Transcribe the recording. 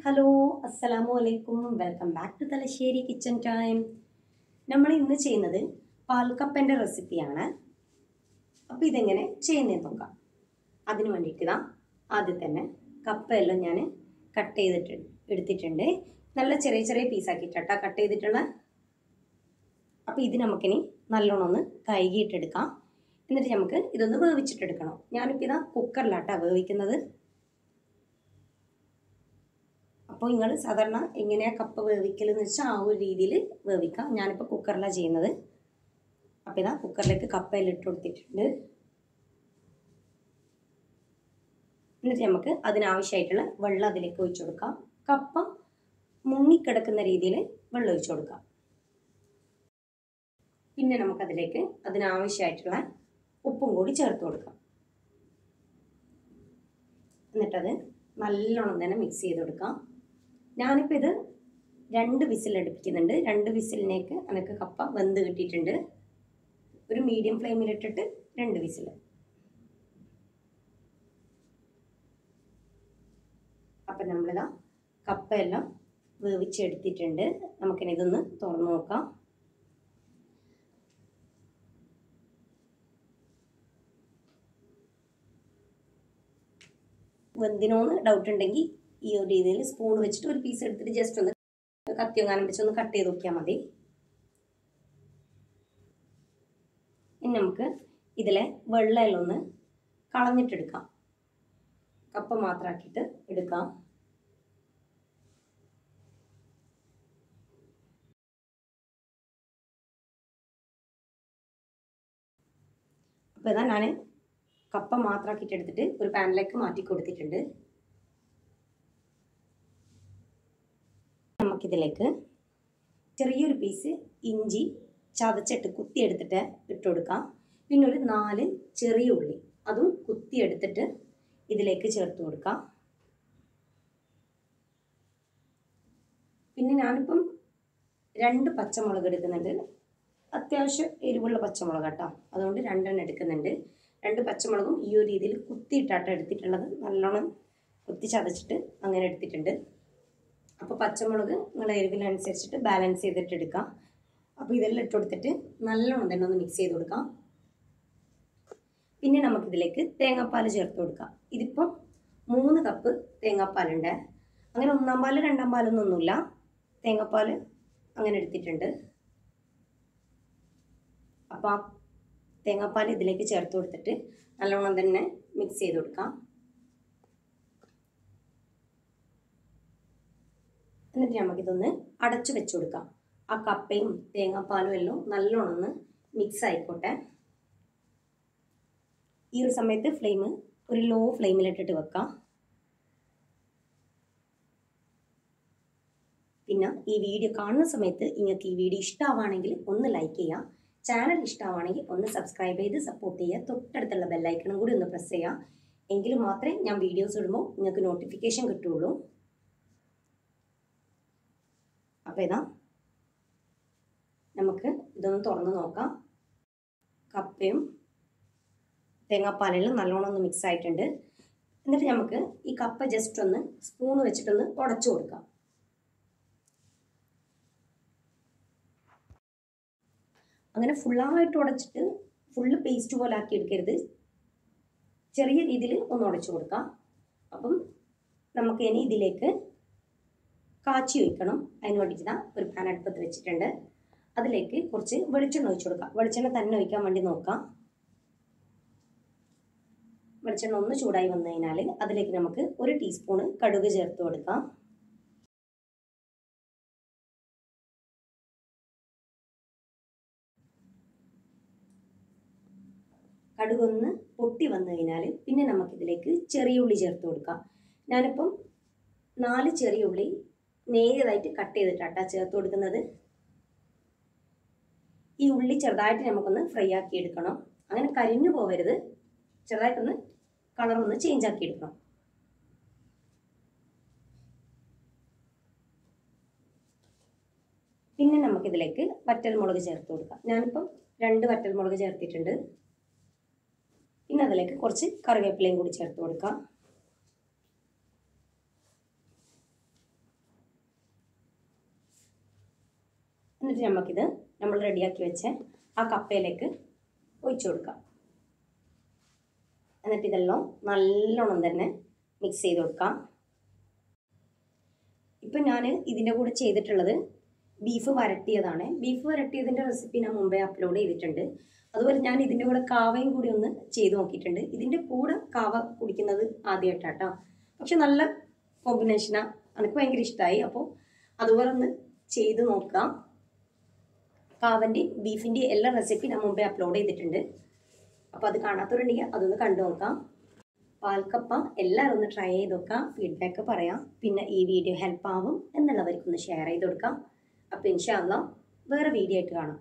Hello അസ്സലാമു അലൈക്കും welcome back to Thalassery kitchen time. നമ്മൾ ഇന്ന് ചെയ്യുന്നത് പാൽക്കപ്പന്റെ റെസിപ്പിയാണ്. അപ്പോൾ ഇതെങ്ങനെ ചെയ്യുന്നത് നോക്കാം. അതിന് വേണ്ടിയിട്ട് ഇതാ ആദ്യം തന്നെ കപ്പയെല്ലാം ഞാൻ കട്ട് ചെയ്തിട്ട് എടുത്തിട്ടുണ്ട്. നല്ല ചെറിയ ചെറിയ പീസാക്കിയിട്ടാ കട്ട് ചെയ്തിട്ടുള്ള അപ്പോൾ ഇത് നമുക്കിനി നല്ലോണം ഒന്ന് കഴുകിയിട്ടെടുക്കാം എന്നിട്ട് നമുക്ക് ഇതൊന്ന് വേവിച്ചിട്ടെടുക്കണം ഞാനിപ്പോൾ ഇതാ കുക്കറിലാട്ടാ വേവിക്കുന്നത്. അപ്പോൾ നിങ്ങൾ സാധാരണ എങ്ങനെയാണ് കപ്പ വേവിക്കലെന്ന് വെച്ചാൽ ആ ഒരു രീതിയിൽ വേവിക്കാം. ഞാനിപ്പോൾ കുക്കറിലാണ് ചെയ്യുന്നത്. അപ്പോൾ ഇതാ കുക്കറിലേക്ക് കപ്പയെല്ലാം ഇട്ട് കൊടുത്തിട്ടുണ്ട്. എന്നിട്ട് നമുക്ക് അതിനാവശ്യമായിട്ടുള്ള വെള്ളം അതിലേക്ക് ഒഴിച്ചു കൊടുക്കാം. കപ്പ മുങ്ങിക്കിടക്കുന്ന രീതിയിൽ വെള്ളം ഒഴിച്ചു കൊടുക്കാം. പിന്നെ നമുക്കതിലേക്ക് അതിനാവശ്യമായിട്ടുള്ള ഉപ്പും കൂടി ചേർത്ത് കൊടുക്കാം. എന്നിട്ടത് നല്ലോണം തന്നെ മിക്സ് ചെയ്ത് കൊടുക്കാം. ഞാനിപ്പോൾ ഇത് രണ്ട് വിസിൽ അടുപ്പിക്കുന്നുണ്ട്. രണ്ട് വിസിലിനേക്ക് എനിക്ക് കപ്പ വെന്ത് കിട്ടിയിട്ടുണ്ട്. ഒരു മീഡിയം ഫ്ലെയിമിലിട്ടിട്ട് രണ്ട് വിസിൽ അപ്പം നമ്മളിതാ കപ്പയെല്ലാം വേവിച്ചെടുത്തിട്ടുണ്ട് നമുക്കിനി ഇതൊന്ന് തുറന്നു നോക്കാം. വെന്തിനോന്ന് ഡൗട്ട് ഉണ്ടെങ്കിൽ ഈ ഒരു രീതിയിൽ സ്പൂൺ വെച്ചിട്ട് ഒരു പീസ് എടുത്തിട്ട് ജസ്റ്റ് ഒന്ന് കത്തിയൊങ്ങാനും വെച്ച് ഒന്ന് കട്ട് ചെയ്ത് നോക്കിയാൽ മതി. ഇനി നമുക്ക് ഇതിലെ വെള്ളയിലൊന്ന് കളഞ്ഞിട്ടെടുക്കാം. കപ്പ മാത്രമാക്കിയിട്ട് എടുക്കാം. അപ്പോൾ ഇതാ ഞാൻ കപ്പ മാത്രമാക്കിയിട്ട് എടുത്തിട്ട് ഒരു പാനിലേക്ക് മാറ്റി കൊടുത്തിട്ടുണ്ട്. നമുക്കിതിലേക്ക് ചെറിയൊരു പീസ് ഇഞ്ചി ചതച്ചിട്ട് കുത്തിയെടുത്തിട്ട് ഇട്ട് കൊടുക്കാം പിന്നെ ഒരു നാല് ചെറിയ ഉള്ളി അതും കുത്തിയെടുത്തിട്ട് ഇതിലേക്ക് ചേർത്ത് കൊടുക്കാം. പിന്നെ ഞാനിപ്പം രണ്ട് പച്ചമുളക് എടുക്കുന്നുണ്ട്. അത്യാവശ്യം എരിവുള്ള പച്ചമുളക് കേട്ടോ. അതുകൊണ്ട് രണ്ടെണ്ണം എടുക്കുന്നുണ്ട്. രണ്ട് പച്ചമുളകും ഈ ഒരു രീതിയിൽ കുത്തിയിട്ടാട്ടോ എടുത്തിട്ടുള്ളത്. നല്ലോണം കുത്തി ചതച്ചിട്ട് അങ്ങനെ എടുത്തിട്ടുണ്ട്. അപ്പോൾ പച്ചമുളക് നിങ്ങളുടെ എരിവിനനുസരിച്ചിട്ട് ബാലൻസ് ചെയ്തിട്ട് എടുക്കാം. അപ്പോൾ ഇതെല്ലാം ഇട്ട് കൊടുത്തിട്ട് നല്ലോണം തന്നെ ഒന്ന് മിക്സ് ചെയ്ത് കൊടുക്കാം. പിന്നെ നമുക്കിതിലേക്ക് തേങ്ങാപ്പാൽ ചേർത്ത് കൊടുക്കാം. ഇതിപ്പം മൂന്ന് കപ്പ് തേങ്ങാപ്പാലുണ്ട് അങ്ങനെ ഒന്നാം പാൽ രണ്ടാം പാലൊന്നൊന്നുമില്ല തേങ്ങാപ്പാൽ അങ്ങനെ എടുത്തിട്ടുണ്ട്. അപ്പോൾ ആ തേങ്ങാപ്പാൽ ഇതിലേക്ക് ചേർത്ത് കൊടുത്തിട്ട് നല്ലോണം തന്നെ മിക്സ് ചെയ്ത് കൊടുക്കാം. എന്നിട്ട് നമുക്കിതൊന്ന് അടച്ചു വെച്ച് കൊടുക്കാം ആ കപ്പയും തേങ്ങാപ്പാലും എല്ലാം നല്ലോണം ഒന്ന് മിക്സ് ആയിക്കോട്ടെ. ഈ ഒരു സമയത്ത് ഫ്ലെയിം ഒരു ലോ ഫ്ലെയിമിലിട്ടിട്ട് വെക്കാം. പിന്നെ ഈ വീഡിയോ കാണുന്ന സമയത്ത് നിങ്ങൾക്ക് ഈ വീഡിയോ ഇഷ്ടമാവുകയാണെങ്കിൽ ഒന്ന് ലൈക്ക് ചെയ്യാം ചാനൽ ഇഷ്ടമാവുകയാണെങ്കിൽ ഒന്ന് സബ്സ്ക്രൈബ് ചെയ്ത് സപ്പോർട്ട് ചെയ്യുക. തൊട്ടടുത്തുള്ള ബെല്ലൈക്കണും കൂടി ഒന്ന് പ്രസ് ചെയ്യുക. എങ്കിൽ മാത്രമേ ഞാൻ വീഡിയോസ് ഇടുമ്പോൾ നിങ്ങൾക്ക് നോട്ടിഫിക്കേഷൻ കിട്ടുള്ളൂ അപ്പോൾ ഇതാ. നമുക്ക് ഇതൊന്ന് തുറന്ന് നോക്കാം. കപ്പയും തേങ്ങാപ്പാലും നല്ലോണം ഒന്ന് മിക്സ് ആയിട്ടുണ്ട്. എന്നിട്ട് നമുക്ക് ഈ കപ്പ ജസ്റ്റ് ഒന്ന് സ്പൂൺ വെച്ചിട്ടൊന്ന് ഉടച്ചു കൊടുക്കാം. അങ്ങനെ ഫുള്ളായിട്ട് ഉടച്ചിട്ട് ഫുള്ള് പേസ്റ്റ് പോലെ ആക്കി എടുക്കരുത്. ചെറിയ രീതിയിൽ ഒന്ന് ഉടച്ചു കൊടുക്കാം. അപ്പം നമുക്ക് ഇനി ഇതിലേക്ക് കാച്ചി വയ്ക്കണം അതിന് വേണ്ടിയിട്ട് ഒരു പാൻ അടുപ്പത്ത് വെച്ചിട്ടുണ്ട്. അതിലേക്ക് കുറച്ച് വെളിച്ചെണ്ണ ഒഴിച്ചു കൊടുക്കാം. വെളിച്ചെണ്ണ തന്നെ ഒഴിക്കാൻ വേണ്ടി നോക്കാം. വെളിച്ചെണ്ണ ഒന്ന് ചൂടായി വന്നു കഴിഞ്ഞാൽ അതിലേക്ക് നമുക്ക് ഒരു ടീസ്പൂണ് കടുക് ചേർത്ത് കൊടുക്കാം. കടുകൊന്ന് പൊട്ടി വന്നു കഴിഞ്ഞാൽ പിന്നെ നമുക്കിതിലേക്ക് ചെറിയ ഉള്ളി ചേർത്ത് കൊടുക്കാം. ഞാനിപ്പം നാല് ചെറിയ ഉള്ളി നേരിയതായിട്ട് കട്ട് ചെയ്തിട്ടാട്ടാ ചേർത്ത് കൊടുക്കുന്നത്. ഈ ഉള്ളി ചെറുതായിട്ട് നമുക്കൊന്ന് ഫ്രൈ ആക്കി എടുക്കണം. അങ്ങനെ കരിഞ്ഞു പോവരുത്. ചെറുതായിട്ടൊന്ന് കളർ ഒന്ന് ചേഞ്ച് ആക്കി എടുക്കണം. പിന്നെ നമുക്കിതിലേക്ക് വറ്റൽമുളക് ചേർത്ത് കൊടുക്കാം. ഞാനിപ്പം രണ്ട് വറ്റൽമുളക് ചേർത്തിട്ടുണ്ട്. പിന്നെ അതിലേക്ക് കുറച്ച് കറിവേപ്പിലയും കൂടി ചേർത്ത് കൊടുക്കാം. എന്നിട്ട് നമുക്കിത് നമ്മൾ റെഡിയാക്കി വെച്ച ആ കപ്പയിലേക്ക് ഒഴിച്ചു കൊടുക്കാം. എന്നിട്ട് ഇതെല്ലാം നല്ലോണം തന്നെ മിക്സ് ചെയ്ത് കൊടുക്കാം. ഇപ്പം ഞാൻ ഇതിന്റെ കൂടെ ചെയ്തിട്ടുള്ളത് ബീഫ് വരട്ടിയതാണ്. ബീഫ് വരട്ടിയതിന്റെ റെസിപ്പി ഞാൻ മുമ്പേ അപ്ലോഡ് ചെയ്തിട്ടുണ്ട്. അതുപോലെ ഞാൻ ഇതിന്റെ കൂടെ കാവയും കൂടി ഒന്ന് ചെയ്ത് നോക്കിയിട്ടുണ്ട്. ഇതിന്റെ കൂടെ കാവ കുടിക്കുന്നത് ആദ്യമായിട്ടാട്ടോ പക്ഷെ നല്ല കോമ്പിനേഷനാണ് എനിക്ക് ഭയങ്കര ഇഷ്ടമായി അപ്പോൾ അതുപോലെ ഒന്ന് ചെയ്ത് നോക്കാം. കാവന്റെ ബീഫിന്റെ എല്ലാ റെസിപ്പി ഞാൻ മുമ്പേ അപ്ലോഡ് ചെയ്തിട്ടുണ്ട്. അപ്പോൾ അത് കാണാത്തവരുണ്ടെങ്കിൽ അതൊന്ന് കണ്ടു നോക്കാം. പാൽക്കപ്പ എല്ലാവരും ഒന്ന് ട്രൈ ചെയ്ത് നോക്കാം. ഫീഡ്ബാക്ക് പറയാം. പിന്നെ ഈ വീഡിയോ ഹെൽപ്പ് ആവും എന്നുള്ളവർക്കൊന്ന് ഷെയർ ചെയ്ത് കൊടുക്കാം. അപ്പോൾ ഇൻഷാല്ല വേറെ വീഡിയോ ആയിട്ട് കാണാം.